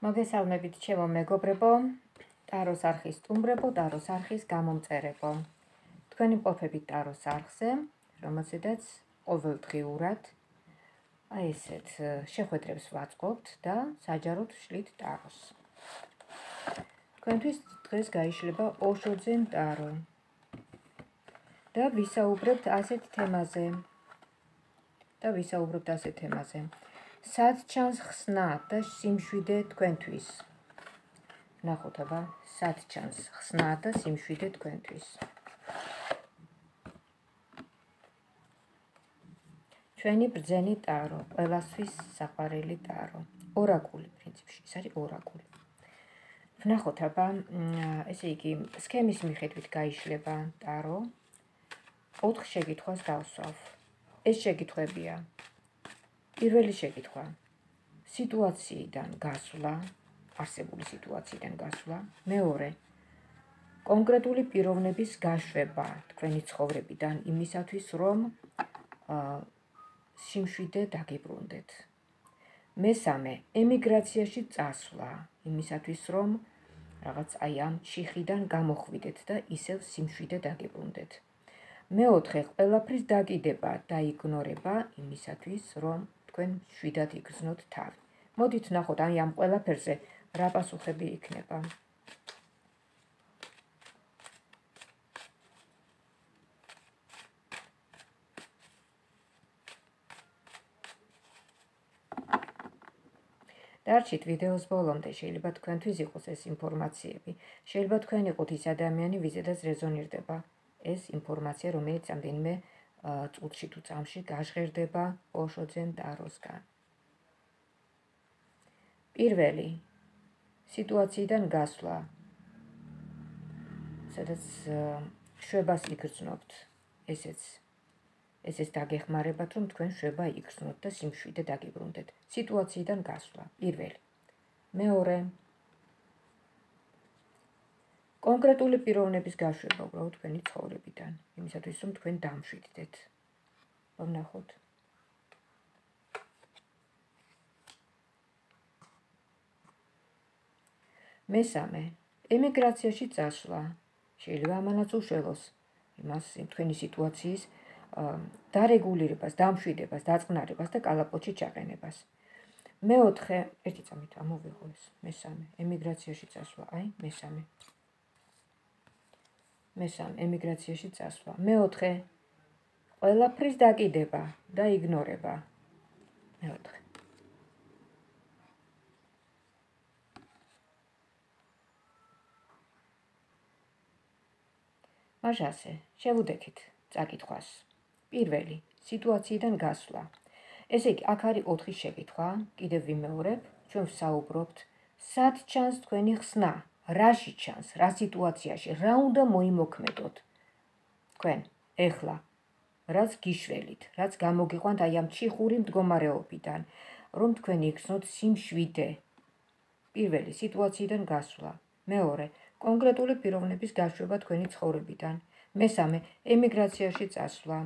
მოგესალმებით ჩემო მეგობრებო, ტაროს არხის სტუმრებო, ტაროს არხის გამომწერებო. თქვენი ყოფებით ტაროს არხზე, რომელზედაც ყოველდღიურად აი ესეთ შეხვედრებს ვაწყობთ და საჯაროდ ვშლით ტაროს. თქვენთვის დღეს გაიშლება ოშოძენ ტარო. და ვისაუბრებთ ასეთ თემაზე. და ვისაუბრებთ ასეთ თემაზე. სად ჩანს ხსნა და სიმშვიდე თქვენთვის? ნახოთ აბა, სად ჩანს ხსნა და სიმშვიდე თქვენთვის? ჩვენი ბრძენი ტარო, ყველასთვის საყვარელი ტარო. ორაკული პრინციპში, ეს არის ორაკული. ნახოთ აბა, ესე იგი, სქემის მიხედვით გაიშლება ტარო. ოთხ შეკითხვას გავსვავ. ეს შეკითხვებია: პირველი შეკითხვა. სიტუაციიდან გასვლა არსებული სიტუაციიდან გასვლა. მეორე კონკრეტული პიროვნების გაშვება თქვენი ცხოვრებიდან იმისათვის რომ სიმშვიდე დაგიბრუნდეთ მესამე ემიგრაციაში წასვლა იმისათვის რომ რაღაც აი ამ ჩიხიდან გამოხვიდეთ და ისევ სიმშვიდე დაგიბრუნდეთ მეოთხე ყველაფრის დაკიდება და იგნორება იმისათვის რომ თქვენ შვიდად იგრძნოთ თავი. მოდით ნახოთ აი ამ ყველაფერზე რა პასუხები იქნება. დარჩით ვიდეოს ბოლომდე, შეიძლება თქვენთვის იყოს ეს ინფორმაციები. შეიძლება თქვენ იყოთ ის ადამიანი, ვიზედაც რეზონირდება ეს ინფორმაცია, რომელიც ამდენიმე წუთში თუ წამში გაჟღერდება ოშოძენ ტაროსგან. პირველი სიტუაციიდან გასვლა. სადაც შვებას იგრძნობთ. ესეც ესეც დაგეხმარებათ, რომ თქვენ შვება იგრძნოთ და სიმშვიდე დაგიბრუნდეთ. სიტუაციიდან გასვლა. პირველი. მეორე კონკრეტული პიროვნების გაშვება უბრალოდ თქვენი ცხოვრებიდან, იმისათვის რომ თქვენ დამშვიდდეთ. ვნახოთ. მესამე, ემიგრაციაში წასვლა. შეიძლება ამანაც უშველოს იმას თქვენი სიტუაციის დარეგულირებას, დამშვიდებას, დაწყნარებას და კალაპოტში ჩაყენებას. მეოთხე, ერთი წამით ამოვიღო ეს, მესამე, ემიგრაციაში წასვლა, აი, მესამე. მესამ ემიგრაციაში წასვლა. მეოთხე ყველაფრის დაკიდება და იგნორება. მეოთხე მაშასე, შევუდექით წაკითხვას. პირველი, სიტუაციიდან გასვლა. ესე იგი, აქ არის 4 შეკითხვა, კიდევ ვიმეორებ, ჩვენ ვსაუბრობთ, სად ჩანს თქვენი ხსნა? რაში ჩანს, რა სიტუაციაში, რა უნდა მოიმოქმედოთ. თქვენ ეხლა რაც გიშველით, რაც გამოგიყვანთ აი ამ ჩიხური მდგომარეობიდან, რომ თქვენ იქნოთ სიმშვიდე. პირველი სიტუაციიდან გასვლა. მეორე კონკრეტული პიროვნების გაშვება თქვენი ცხოვრებიდან. მესამე ემიგრაციაში წასვლა.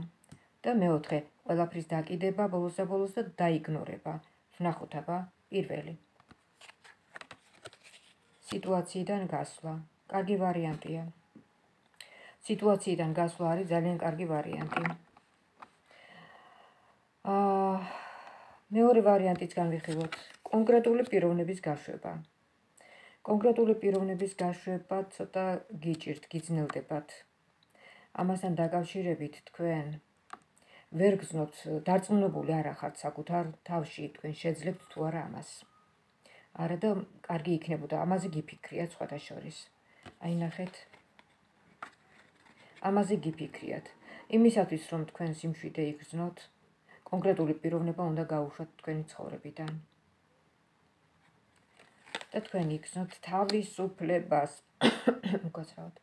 და მეოთხე ყველაფრის დაკიდება ბოლოს და ბოლოს და დაიგნორება. ვნახოთ აბა პირველი სიტუაციიდან გასვლა. კარგი ვარიანტია. სიტუაციიდან გასვლა არის ძალიან კარგი ვარიანტი. აა მეორე ვარიანტიც განვიხილოთ. კონკრეტული პიროვნების გაშვება. კონკრეტული პიროვნების გაშვება ცოტა გიჭირთ, გიძნელდებათ. ამასთან დაკავშირებით თქვენ ვერ გზნობთ, დარწმუნებული არ ახართ საკუთარ თავში, თქვენ შეძლებთ თუ არა ამას. არა და კარგი იქნებოდა. ამაზე გიფიქრიათ სხვათა შორის. აი ნახეთ. ამაზე გიფიქრიათ. იმისათვის რომ თქვენ სიმშვიდე იგრძნოთ კონკრეტული პიროვნება უნდა გაუშვათ თქვენი ცხოვრებიდან. და თქვენ იგრძნოთ თავისუფლებას. უკაცრავად.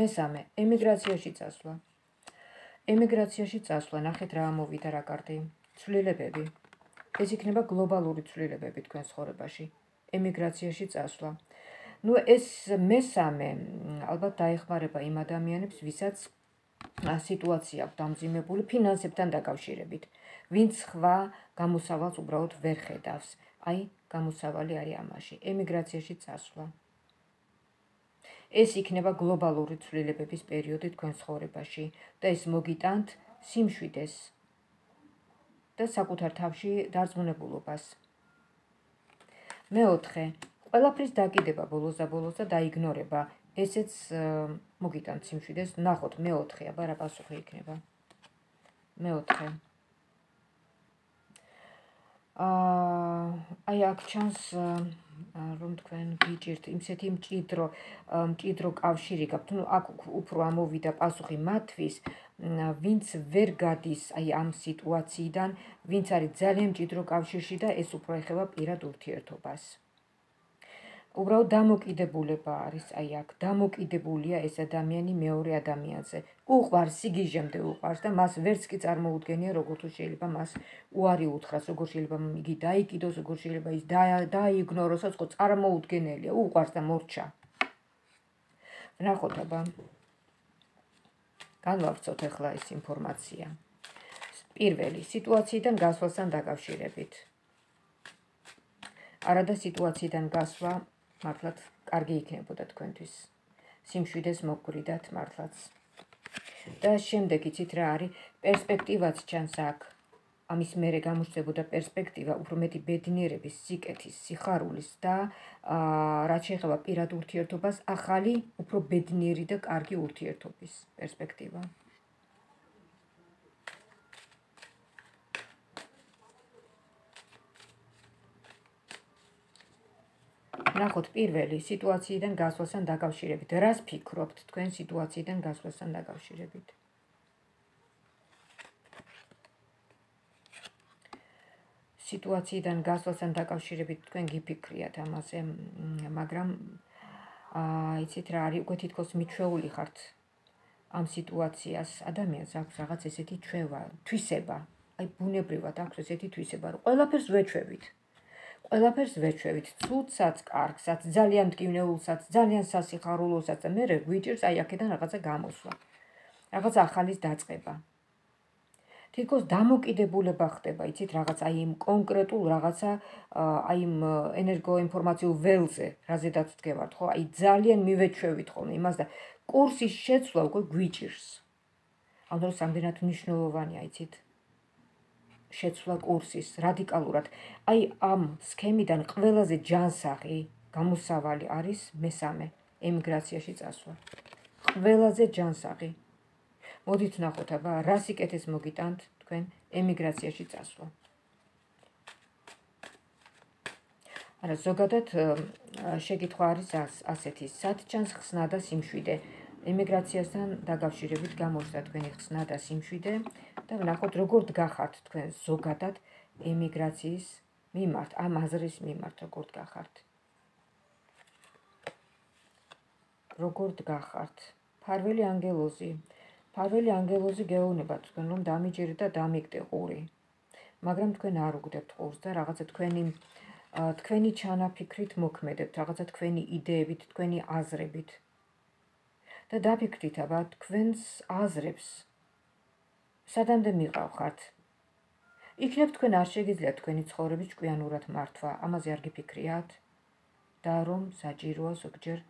მესამე ემიგრაციაში წასვლა. ემიგრაციაში წასვლა. ნახეთ რა ამოვიდა რა კარტი ცვლილებები. ეს იქნება გლობალური ცვლილებები თქვენ ცხოვრებაში ემიგრაციაში წასვლა. ნუ ეს მესამე ალბათ დაეხმარება იმ ადამიანებს, ვისაც სიტუაცია აქვს დამძიმებული ფინანსებთან დაკავშირებით. ვინც ხვა გამოსავალს უბრალოდ ვერ ხედავს. აი გამოსავალი არის ამაში ემიგრაციაში წასვლა ეს იქნება გლობალური ცვლილებების პერიოდი თქვენ ცხოვრებაში და ეს მოგიტანთ სიმშვიდეს და საკუთარ თავში დარწმუნებულობას მეოთხე ყველაფრის დაკიდება ბოლოს და ბოლოს და დაიგნორება. ესეც მოგიტანთ სიმშვიდეს ნახოთ მეოთხე აბა რა პასუხი იქნება. მეოთხე. აა აი აქ ჩანს რომ თქვენ გიჭირთ იმსეთი მჭიდრო მჭიდრო კავშირი გაქვთ. ნუ აქ უფრო ამოვიდა პასუხი მათთვის ვინც ვერ გადის აი ამ სიტუაციიდან ვინც არის ძალიან მჭიდრო კავშირში და ეს უფრო ეხება პირად ურთიერთობას უბრალოდ დამოკიდებულება არის აი აქ დამოკიდებულია ეს ადამიანი მეორე ადამიანზე. უყვარს სიგიჟემდე უყვარს და მას ვერც კი წარმოუდგენია როგორ თუ შეიძლება მას უარი უთხრას როგორ შეიძლება იგი დაიკიდოს როგორ შეიძლება ის დააიგნოროს ხო წარმოუდგენელია უყვარს და მორჩა. ნახოთ აბა? განვავრცოთ ახლა ეს ინფორმაცია. პირველი სიტუაციიდან გასვლასთან დაკავშირებით. არადა სიტუაციიდან გასვლა მართლაც კარგი იქნებოდა თქვენთვის. სიმშვიდეს მოგვრიდათ მართლაც. და შემდეგ იცით რა არის პერსპექტივაც ჩანს აქ. ამის მერე გამოჩნდებოდა პერსპექტივა უფრო მეტი ბედნიერების, სიკეთის, სიხარულის და აა რაც შეეხება პირად ურთიერთობას, ახალი, უფრო ბედნიერი და კარგი ურთიერთობის პერსპექტივა. ნახოთ პირველი სიტუაციიდან გასვლასთან დაკავშირებით. რას ფიქრობთ თქვენ სიტუაციიდან გასვლასთან დაკავშირებით? სიტუაციიდან გასვლასთან დაკავშირებით თქვენ გიფიქრიათ ამაზე, მაგრამ აა იცით რა არის, უკვე თითქოს მიჩვეული ხართ ამ სიტუაციას. ადამიანს აქვს რაღაც ესეთი ჩვევა, თვისება. აი ბუნებრივად აქვს ესეთი თვისება, რომ ყველაფერს ვეჩვევით. ყველაფერს ვეჩვევით, ცუდსაც, კარგსაც, ძალიან მტკივნეულსაც, ძალიან სასიხარულოსაც და მე გვიჭირს აი აქედან რაღაცა გამოსვლა. რაღაც ახალის დაწყება. თითქოს დამოკიდებულება ხდება, იცით, რაღაც აი იმ კონკრეტულ რაღაცა აი იმ ენერგოინფორმაციულ ველზე, რაზედაც დგევართ, ხო? აი ძალიან მივეჩვევით ხოლმე იმას და კურსის შეცვლა უკვე გვიჭირს. ანუ სამდენად მნიშვნელოვანია, იცით, შეცვლა კურსის რადიკალურად. აი ამ სქემიდან ყველაზე ჯანსაღი გამოსავალი არის მესამე ემიგრაციაში წასვლა. ყველაზე ჯანსაღი. მოდით ნახოთ აბა რა სიკეთეს მოგიტანთ თქვენ ემიგრაციაში წასვლა. არა ზოგადად შეკითხვა არის ასეთი: სად ჩანს ხსნა და სიმშვიდე? ემიგრაციასთან დაკავშირებით გამოსდა თქვენი ხსნა და სიმშვიდე და ვნახოთ როგორ დგახართ თქვენ ზოგადად ემიგრაციის მიმართ ამ აზრის მიმართ როგორ დგახართ? როგორ დგახართ? ფარველი ანგელოზი. ფარველი ანგელოზი გეუბნება თქვენ რომ დამიჯერეთ და დამიგდე ყური. მაგრამ თქვენ არ უგდებთ ყურს და რაღაცა თქვენი თქვენი ჩანაფიქრით მოქმედებთ რაღაცა თქვენი იდეებით თქვენი აზრებით და დაფიქრდით აბა თქვენს აზრებს. სადამდე მიყავხართ იქნებ თქვენ არ შეგიძლიათ თქვენი ცხოვრების ჭკვიანურად მართვა ამაზე არ გიფიქრიათ. და რომ საჭიროა ზოგჯერ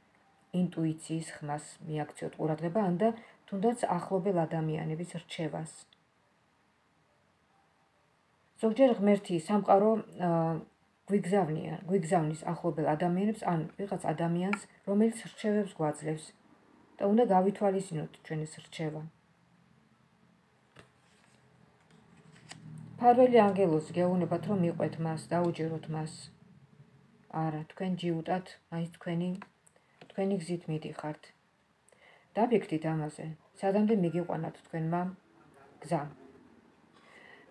ინტუიციის ხმას მიაქციოთ ყურადღება ან და თუნდაც ახლობელ ადამიანების რჩევას. ზოგჯერ ღმერთი სამყარო გვიგზავნია გვიგზავნის ახლობელ ადამიანებს ან ვიღაც ადამიანს რომელიც რჩევებს გვაძლევს და უნდა გავითვალისწინოთ ჩვენი რჩევა. ფარველი ანგელოს გეუბნებათ რომ მიყვეთ მას, დაუჯეროთ მას. არა, თქვენ ჯიუტად, აი თქვენი თქვენი გზით მიდიხართ. დაფიქრდით ამაზე. სადამდე მიგიყვანათ თქვენმა გზა.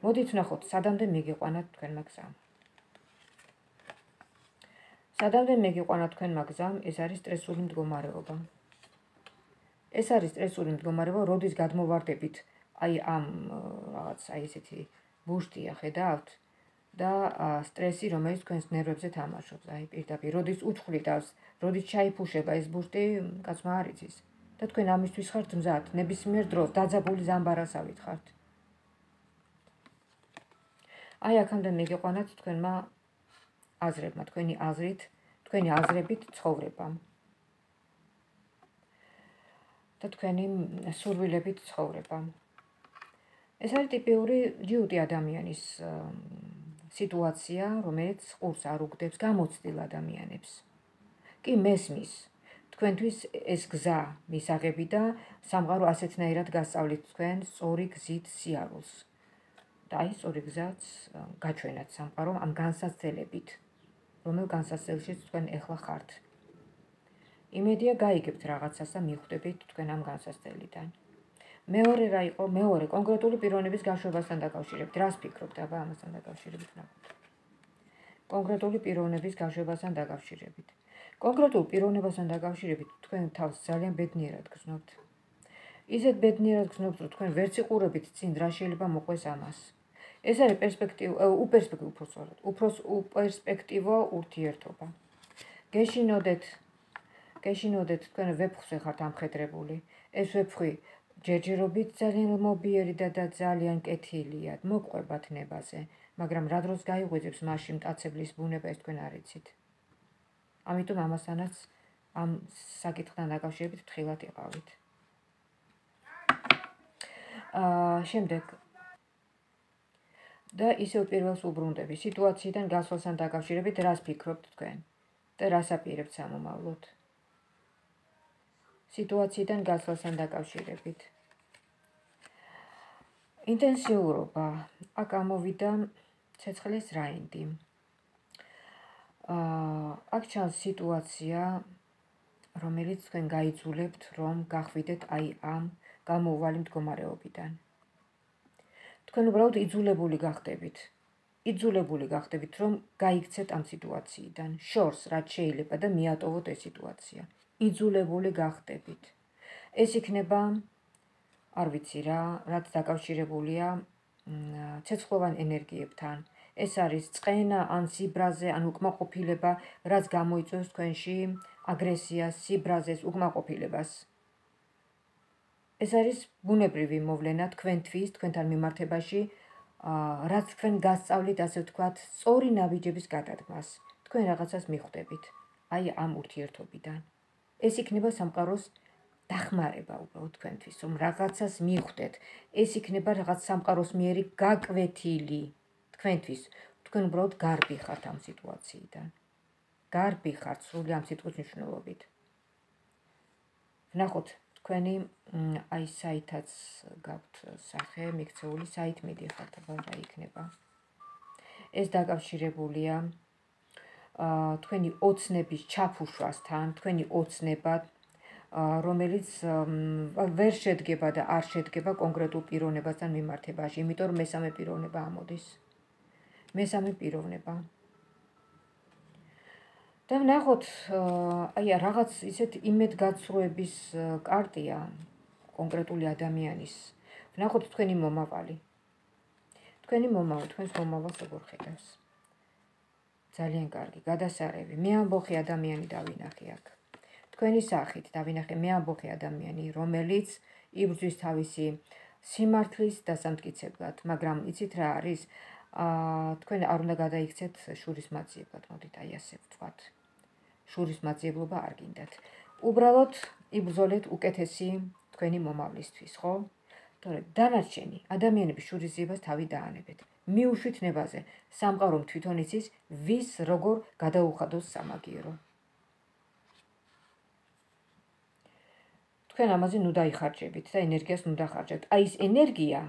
მოდით ნახოთ, სადამდე მიგიყვანათ თქვენმა გზა. სადამდე მიგიყვანათ თქვენმა გზა, ეს არის სტრესული მდგომარეობა. ეს არის სტრესული მდგომარეობა, როდის გადმოვარდებით აი ამ რაღაც აი ესეთი ბუშტია ხედავთ და სტრესი, რომელიც თქვენს ნერვებზე თამაშობს, აი პირდაპირ, როდის უჩხვლიდავს, როდის ჩაიფუშება ეს ბუშტი, კაცმა არ იცის. და თქვენ ამისთვის ხართ მზად, ნებისმიერ დროს დაძაბული ზამბარასავით ხართ. აი აქამდე მიგეყვანათ თქვენმა აზრებმა, თქვენი აზრით, თქვენი აზრებით ცხოვრება. და თქვენი სურვილებით ცხოვრება. ეს არის ტიპიური ჯიუტი ადამიანის სიტუაცია, რომელიც ყურს არ უგდებს გამოცდილ ადამიანებს. კი მესმის თქვენთვის ეს გზა მისაღები და სამყარო ასეთნაირად გასწავლით თქვენ სწორი გზით სიარულს. და აი სწორი გზაც გაჩვენათ სამყარომ ამ განსაცდელებით, რომელ განსაცდელშიც თქვენ ეხლა ხართ. იმედია გაიგებთ რაღაცას და მიხვდებით თქვენ ამ განსაცდელიდან. მეორე რა იყო? მეორე კონკრეტული პიროვნების გაშვებასთან დაკავშირებით. რას ფიქრობთ აბა ამასთან დაკავშირებით ნახოთ. კონკრეტული პიროვნების გაშვებასთან დაკავშირებით. კონკრეტულ პიროვნებასთან დაკავშირებით თქვენ თავს ძალიან ბედნიერად გრძნობთ. ისეთ ბედნიერად გრძნობთ, რომ თქვენ ვერც იყურებით წინ რა შეიძლება მოყვეს ამას. ეს არის პერსპექტივა, უპერსპექტივო უფრო სწორად, უფრო უპერსპექტივო ურთიერთობა. გეშინოდეთ გეშინოდეთ თქვენ ვეფხვზე ხართ ამხედრებული. ეს ვეფხვი ჯერჯერობით ძალიან მობიერიდა და ძალიან კეთილია. მოყვებათ ნებაზე, მაგრამ რა დროს გაიღვიძებს მასში მტაცებლის ბუნება ეს თქვენ არიცით. ამიტომ ამასთანაც ამ საკითხთან დაკავშირებით თხილად იყავით. აა შემდეგ და ისევ პირველს უბრუნდები სიტუაციიდან გასვლასთან დაკავშირებით რას ფიქრობთ თქვენ და რას აპირებთ სამომავლოდ? სიტუაციიდან გასვლასთან დაკავშირებით. ინტენსიურობა. აქ ამოვიდა ცეცხლის რაინდი. აა აქ ჩანს სიტუაცია, რომელიც თქვენ გაიძულებთ, რომ გახვიდეთ აი ამ გამოუვალი მდგომარეობიდან. თქვენ უბრალოდ იძულებული გახდებით. იძულებული გახდებით, რომ გაიქცეთ ამ სიტუაციიდან. შორს რაც შეიძლება და მიატოვოთ ეს სიტუაცია. იძულებული გახდებით. ეს იქნება არ ვიცი რა, რაც დაკავშირებულია ცეცხლოვან ენერგიებთან. ეს არის წენა ან სიბრაზე, ან უკმაყოფილება, რაც გამოიწვევს თქვენში აგრესიას, სიბრაზეს, უკმაყოფილებას. ეს არის ბუნებრივი მოვლენა თქვენთვის, თქვენთან მიმართებაში, რაც თქვენ გასწავლით, ასე ვთქვათ, სწორი ნაბიჯების გადადგმას. თქვენ რაღაცას მიხვდებით. აი ამ ურთიერთობიდან. ეს იქნება სამყაროს დახმარება უბრალოდ თქვენთვის, რომ რაღაცას მიხვდეთ. ეს იქნება რაღაც სამყაროს მიერი გაკვეთილი თქვენთვის. თქვენ უბრალოდ გარბი ხართ ამ სიტუაციიდან. გარბი ხართ სრული ამ სიტყვის მნიშვნელობით. ნახოთ, თქვენი აი საითაც გაქვთ სახე, მიქცეული საით მიდიხართ, აბა რა იქნება. ეს დაკავშირებულია თქვენი ოცნების ჩაფუშვასთან, თქვენი ოცნება რომელიც ვერ შედგება და არ შედგება კონკრეტულ პიროვნებასთან მიმართებაში, იმიტომ რომ მესამე პიროვნება ამოდის. მესამე პიროვნება. და ნახოთ, აი რაღაც ისეთ იმედგაცრუების კარტია კონკრეტული ადამიანის. ნახოთ თქვენი მომავალი. თქვენი მომავალი, თქვენს მომავალს როგორ ხედავს? ძალიან კარგი გადასარევი. მე ამბოხი ადამიანი დავინახე აქ. თქვენი სახით დავინახე მე ამბოხი ადამიანი რომელიც იბრძვის თავისი სიმართლის დასამტკიცებლად მაგრამ იცით რა არის? ა თქვენ არ უნდა გადაიქცეთ შურის მაძიებლად მოდით აი ასე ვთქვათ. შურის მაძიებლობა არ გინდათ. უბრალოდ იბრძოლეთ უკეთესი თქვენი მომავლისთვის ხო? თორე დანარჩენი ადამიანების შურისძიებას თავი დაანებეთ მიუშვით ნებაზე სამყარო თვითონ იცის ვის როგორ გადაუხადოს სამაგიერო. თქვენ ამაზე ნუ დაიხარჯებით და ენერგიას ნუ დახარჯეთ აი ეს ენერგია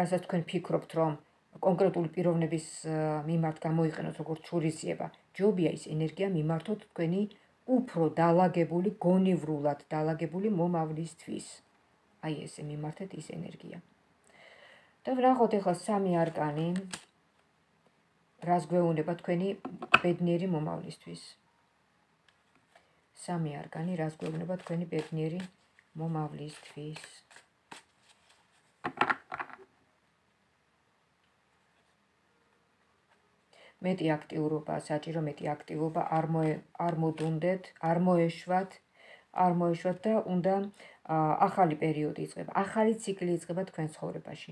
რასაც თქვენ ფიქრობთ რომ კონკრეტული პიროვნების მიმართ გამოიყენოთ როგორც შურისძიება ჯობია ის ენერგია მიმართოთ თქვენი უფრო დაალაგებული გონივრულად დაალაგებული მომავლისთვის. აი ესე მიმართეთ ის ენერგია და ვნახოთ ახლა სამი არკანი. რას გვეუბნება თქვენი ბედნიერი მომავლისთვის? სამი არკანი რას გვეუბნება თქვენი ბედნიერი მომავლისთვის? მეტი აქტიურობა საჭირო მეტი აქტივობა არ მო არ მოდუნდეთ არ მოეშვათ არ მოეშვათ და უნდა ახალი პერიოდი იწყება. ახალი ციკლი იწყება თქვენ ცხოვრებაში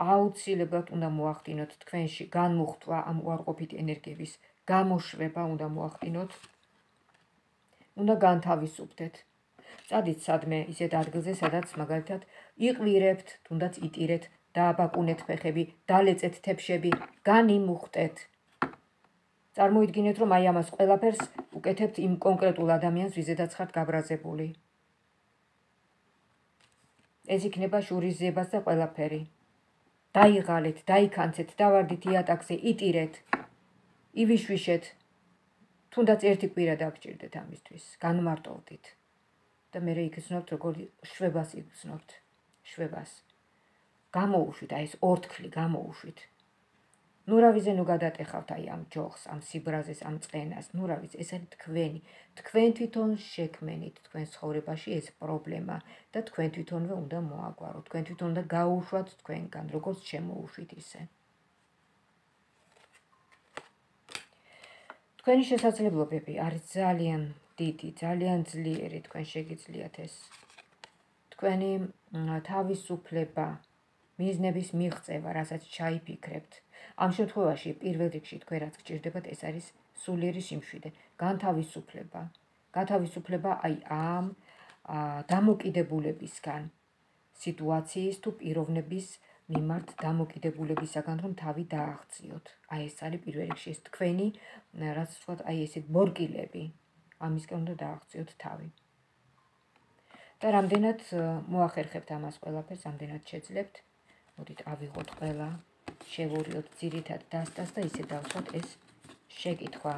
აუცილებლად უნდა მოახდინოთ თქვენში განმუხტვა ამ უარყოფით ენერგიების გამოშვება უნდა მოახდინოთ. უნდა განთავისუფდეთ. წადით სადმე ისეთ ადგილზე, სადაც მაგალითად იყვირებთ, თუნდაც იტირეთ, დააბაკუნეთ ფეხები, დალეწეთ თეფშები, განიმუხტეთ. წარმოიდგინეთ, რომ აი ამას ყველაფერს უკეთებთ იმ კონკრეტულ ადამიანს, ვიზედაც ხართ გაბრაზებული. ეს იქნება შურიზებას და ყველაფერი. დაიღალეთ, დაიქანცეთ, დავარდით იატაკზე, იტირეთ. ივიშვიშეთ. თუნდაც ერთი კვირა დაგჭირდეთ ამისთვის. განმარტოვდით. და მე რეიქცნობთ როგორ შვებას იგრძნობთ. შვებას. გამოუშვით, აი ეს ორთქლი გამოუშვით. ნუ რა ვიზე ნუ გადატეხავთ აი ამ ჯოხს, ამ სიბრაზეს, ამ წენას, ნუ რა ვიზე, ეს არის თქვენი. თქვენ თვითონ შექმენით თქვენ ცხოვრებაში ეს პრობლემა და თქვენ თვითონვე უნდა მოაგვაროთ. თქვენ თვითონ უნდა გაუშვათ თქვენგან, როგორც შემოუშვით ისე. თქვენი შესაძლებლობები არის ძალიან დიდი, ძალიან ძლიერი, თქვენ შეგიძლიათ ეს. თქვენი თავისუფლება, მიზნების მიღწევა, რასაც ჩაიფიქრებთ, ამ შემთხვევაში პირველ რიგში თქვენ რაც გჭირდებათ ეს არის სულიერი სიმშვიდე, განთავისუფლება. განთავისუფლება აი ამ დამოკიდებულებისგან სიტუაციის თუ პიროვნების მიმართ დამოკიდებულებისგან რომ თავი დააღწიოთ. აი ეს არის პირველ რიგში ეს თქვენი რაც ვთქვათ აი ესეთ მორკილები ამისკენ უნდა დააღწიოთ თავი. და რამდენად მოახერხებთ ამას ყველაფერს, რამდენად შეძლებთ? მოდით ავიღოთ ყველა შევურიოთ ძირითად დასტას და ისე დავსვათ ეს შეკითხვა,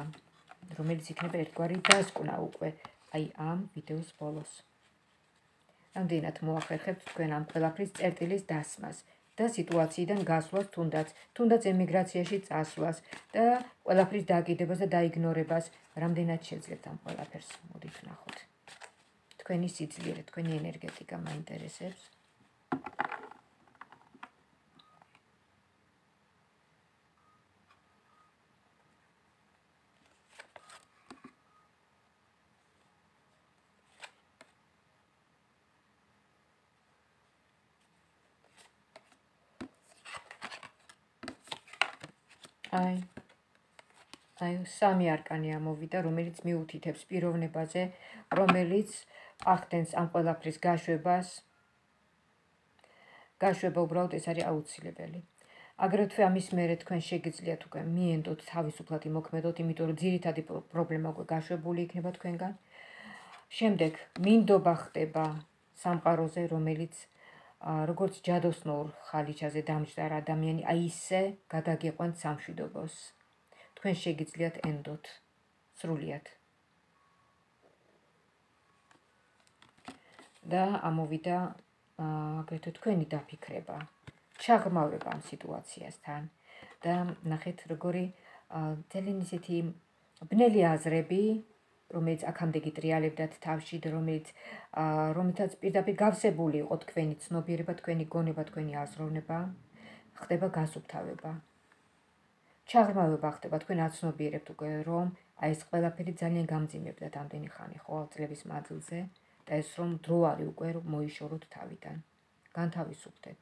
რომელიც იქნება ერთგვარი დასკვნა უკვე აი ამ ვიდეოს ბოლოს. ამდენად მოახერხებთ თქვენ ამ ყველაფრის წერტილის დასმას და სიტუაციიდან გასვლას თუნდაც, თუნდაც ემიგრაციაში წასვლას და ყველაფრის დაკიდებას და დაიგნორებას, რამდენად შეძლებთ ამ ყველაფერს, მოდით ნახოთ. თქვენი სიძლიერე, თქვენი ენერგეტიკა მაინტერესებს. აი აი სამი არკანი ამოვიდა, რომელიც მიუთითებს პიროვნებაზე, რომელიც ახდენს ამ ყველაფრის გაშვებას. გაშვება უბრალოდ ეს არის აუცილებელი. აგრეთვე ამის მერე თქვენ შეგიძლიათ უკვე მიენდოთ თავისუფლად იმოქმედოთ, იმიტომ რომ ძირითადი პრობლემა უკვე გაშვებული იქნება თქვენგან. შემდეგ მინდობა ხდება სამყაროზე, რომელიც როგორც ჯადოსნურ ხალიჩაზე დამჯდარ ადამიანი აი ისე გადაგიყვან სამშვიდობოს თქვენ შეგიძლიათ ენდოთ სრულიად და ამოვიდა აგრეთვე თქვენი დაფიქრება ჩაღრმავება ამ სიტუაციასთან და ნახეთ როგორი ძალიან ისეთი ბნელი აზრები რომელიც აქამდე გიტრიალებდათ თავში და რომელიც რომელთაც პირდაპირ გავსებული იყო თქვენი ცნობიერება, თქვენი გონება, თქვენი აზროვნება, ხდება გასუფთავება. ჩაღრმავება ხდება თქვენ აცნობიერებთ უკვე რომ აი ეს ყველაფერი ძალიან გამძიმებდა ამდენი ხანი ხო წლების მანძილზე და ეს რომ დრო არის უკვე რომ მოიშოროთ თავიდან. განთავისუფდეთ.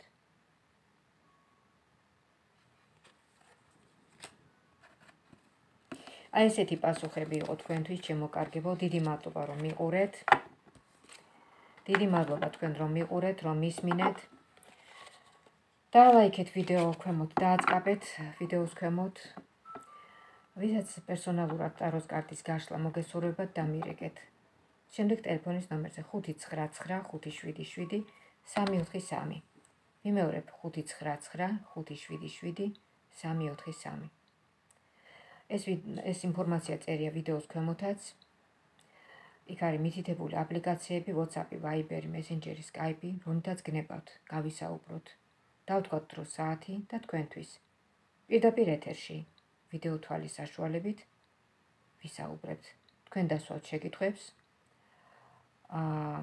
აი ესეთი პასუხები იყო თქვენთვის შემოკარგებო. დიდი მადლობა რომ მიყურეთ. დიდი მადლობა თქვენ რომ მიყურეთ, რომ მისმინეთ. და ლაიქეთ ვიდეო ქვემოთ, დააწყაბეთ ვიდეოს ქვემოთ. ვისაც პერსონალურად ტაროს კარტის გაშლა მოგესურვებათ და მირეკეთ. შემდეგ ტელეფონის ნომერზე 5995773 343. მიმეორებ 5995773 ეს ეს ინფორმაცია წერია ვიდეოს ქვემოთაც. იქ არის მითითებული აპლიკაციები WhatsApp-ი, Viber-ი, Messenger-ი, Skype-ი, რომლითაც გნებავთ, გავისაუბროთ. დავთქვათ დრო საათი და თქვენთვის. პირდაპირ ეთერში ვიდეო თვალის საშუალებით ვისაუბრებთ. თქვენ დასვათ შეკითხვებს. აა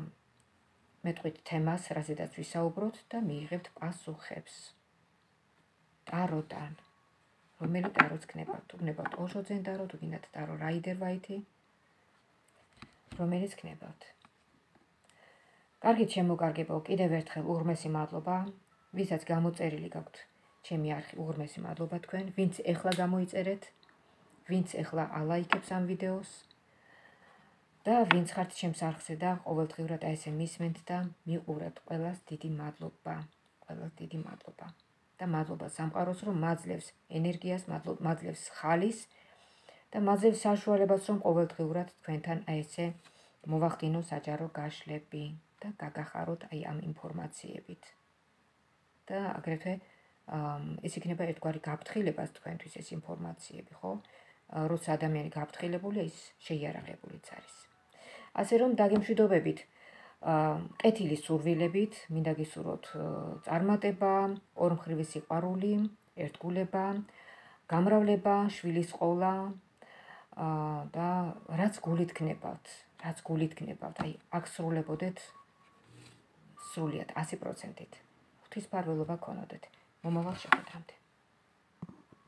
მეტყვით თემას, რაზედაც ვისაუბროთ და მიიღებთ პასუხებს. ტაროდან რომელი ტაროც გნებავთ? თუ გნებავთ ოშოძენ ტარო, თუ გინდათ ტარო რაიდერ ვაითი, რომელიც გნებავთ. კარგით შემოგარგებო, კიდევ ერთხელ უღრმესი მადლობა, ვისაც გამოწერილი გაქვთ? ჩემი არხი, უღრმესი მადლობა თქვენ, ვინც ეხლა გამოიწერეთ? ვინც ეხლა ალაიქებს ამ ვიდეოს? და ვინც ხართ ჩემს არხზე და ყოველდღიურად აი ესე მისმენთ და მიყურებთ ყველას დიდი მადლობა ყველას დიდი მადლობა. და მადლობა სამყაროს რომ მაძლევს ენერგიას მაძლევს ხალის და მაძლევს საშუალებას რომ ყოველდღიურად თქვენთან აი ესე მოვახდინო საჯარო გაშლები და გაგახაროთ აი ამ ინფორმაციებით და აგრეთვე ეს იქნება ერთგვარი გაფრთხილებას თქვენთვის ეს ინფორმაციები, ხო? როცა ადამიანი გაფრთხილებულია, ის შეიარაღებულიც არის. ასე რომ დაგემშვიდობებით კეთილი სურვილებით, მინდა გისურვოთ წარმატება, ორმხრივი სიყვარული, ერთგულება, გამრავლება, შვილის ყოლა და რაც გულით გნებავთ, რაც გულით გნებავთ, აი აქ სრულებოდეთ სრულიად 100%-ით. ღვთისმფარველობა ქონოდეთ. მომავალ შეხვედრამდე